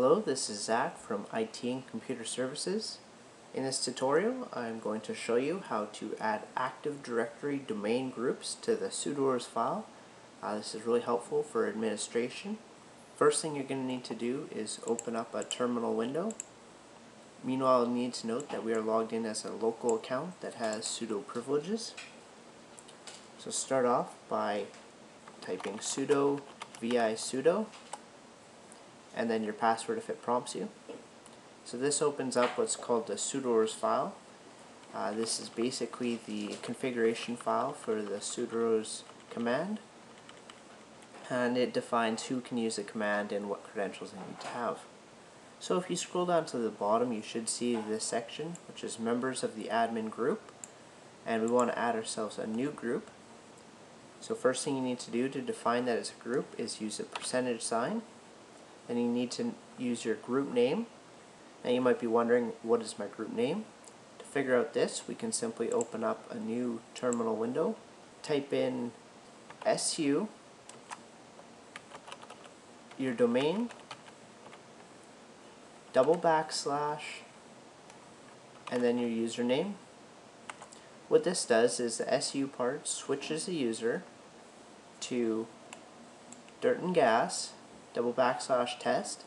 Hello, this is Zach from IT and Computer Services. In this tutorial, I'm going to show you how to add Active Directory domain groups to the sudoers file. Uh, this is really helpful for administration. First thing you're going to need to do is open up a terminal window. Meanwhile, you need to note that we are logged in as a local account that has sudo privileges. So start off by typing sudo visudo and then your password if it prompts you. So this opens up what's called the sudoers file. Uh, this is basically the configuration file for the sudoers command and it defines who can use the command and what credentials they need to have. So if you scroll down to the bottom you should see this section which is members of the admin group and we want to add ourselves a new group. So first thing you need to do to define that as a group is use a percentage sign then you need to use your group name. Now you might be wondering, what is my group name? To figure out this, we can simply open up a new terminal window, type in su, your domain, double backslash, and then your username. What this does is the SU part switches the user to dirt and gas, double backslash test,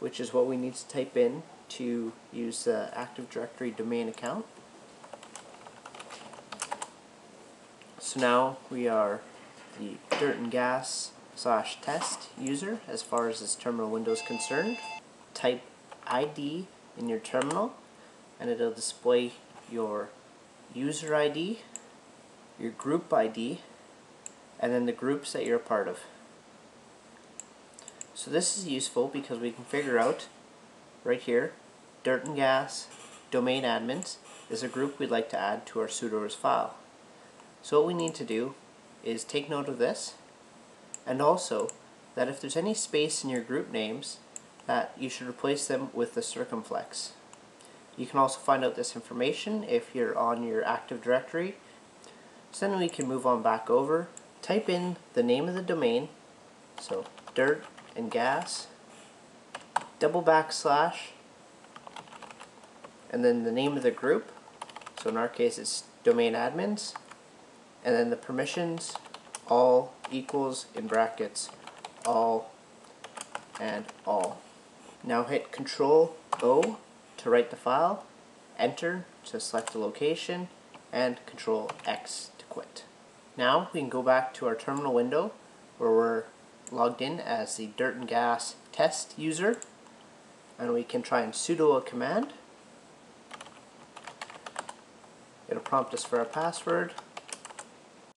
which is what we need to type in to use the Active Directory domain account. So now we are the dirt and gas slash test user as far as this terminal window is concerned. Type ID in your terminal and it'll display your user ID, your group ID, and then the groups that you're a part of. So this is useful because we can figure out right here, dirt and gas domain admins is a group we'd like to add to our sudoers file. So what we need to do is take note of this and also that if there's any space in your group names that you should replace them with the circumflex. You can also find out this information if you're on your Active Directory. So then we can move on back over, type in the name of the domain, so dirt and gas, double backslash, and then the name of the group, so in our case it's domain admins, and then the permissions, all equals in brackets, all and all. Now hit Control O to write the file, Enter to select the location, and Control X to quit. Now we can go back to our terminal window where we're logged in as the dirt and gas test user and we can try and sudo a command. It'll prompt us for a password